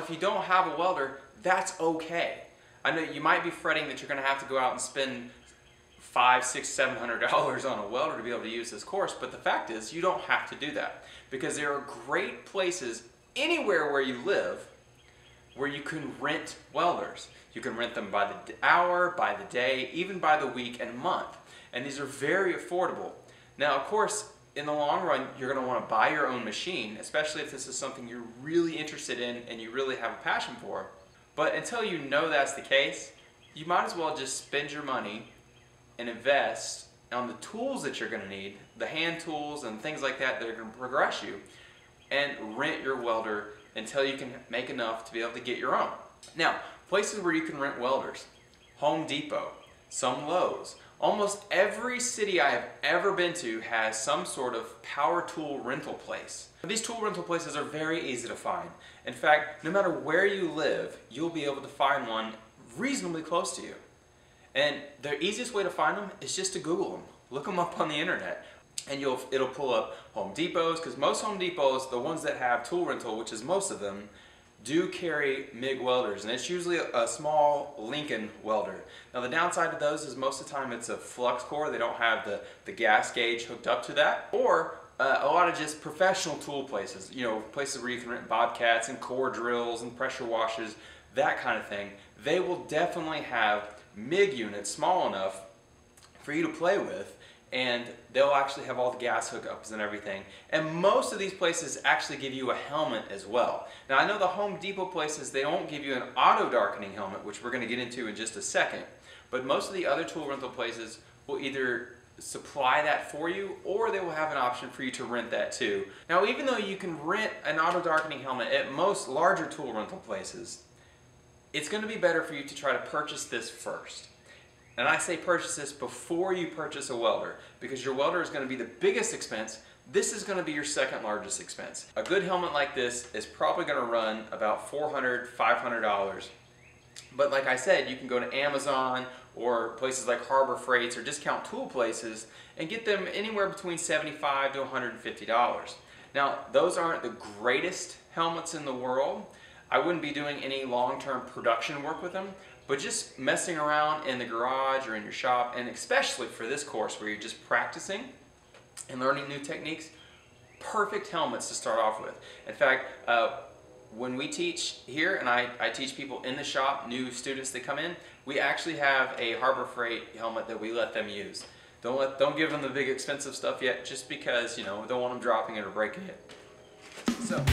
if you don't have a welder, that's okay. I know you might be fretting that you're going to have to go out and spend five, six, seven hundred dollars on a welder to be able to use this course, but the fact is you don't have to do that because there are great places anywhere where you live where you can rent welders. You can rent them by the hour, by the day, even by the week and month. And these are very affordable. Now, of course, in the long run, you're going to want to buy your own machine, especially if this is something you're really interested in and you really have a passion for. But until you know that's the case, you might as well just spend your money and invest on the tools that you're going to need, the hand tools and things like that that are going to progress you, and rent your welder until you can make enough to be able to get your own. Now, places where you can rent welders Home Depot, some Lowe's. Almost every city I have ever been to has some sort of power tool rental place. These tool rental places are very easy to find. In fact, no matter where you live, you'll be able to find one reasonably close to you. And the easiest way to find them is just to Google them. Look them up on the internet and you'll it'll pull up Home Depots because most Home Depots, the ones that have tool rental, which is most of them, do carry MIG welders, and it's usually a, small Lincoln welder. Now the downside of those is most of the time it's a flux core, they don't have the, the gas gauge hooked up to that, or uh, a lot of just professional tool places, you know, places where you can rent bobcats and core drills and pressure washes, that kind of thing. They will definitely have MIG units small enough for you to play with and they'll actually have all the gas hookups and everything. And most of these places actually give you a helmet as well. Now I know the Home Depot places, they don't give you an auto darkening helmet, which we're going to get into in just a second. But most of the other tool rental places will either supply that for you or they will have an option for you to rent that too. Now even though you can rent an auto darkening helmet at most larger tool rental places, it's going to be better for you to try to purchase this first. And I say purchase this before you purchase a welder because your welder is going to be the biggest expense. This is going to be your second largest expense. A good helmet like this is probably going to run about $400, $500. But like I said, you can go to Amazon or places like Harbor Freights or discount tool places and get them anywhere between 75 to $150. Now, those aren't the greatest helmets in the world. I wouldn't be doing any long-term production work with them, but just messing around in the garage or in your shop, and especially for this course where you're just practicing and learning new techniques, perfect helmets to start off with. In fact, uh, when we teach here, and I, I teach people in the shop, new students that come in, we actually have a Harbor Freight helmet that we let them use. Don't let, don't give them the big expensive stuff yet, just because you know don't want them dropping it or breaking it. So.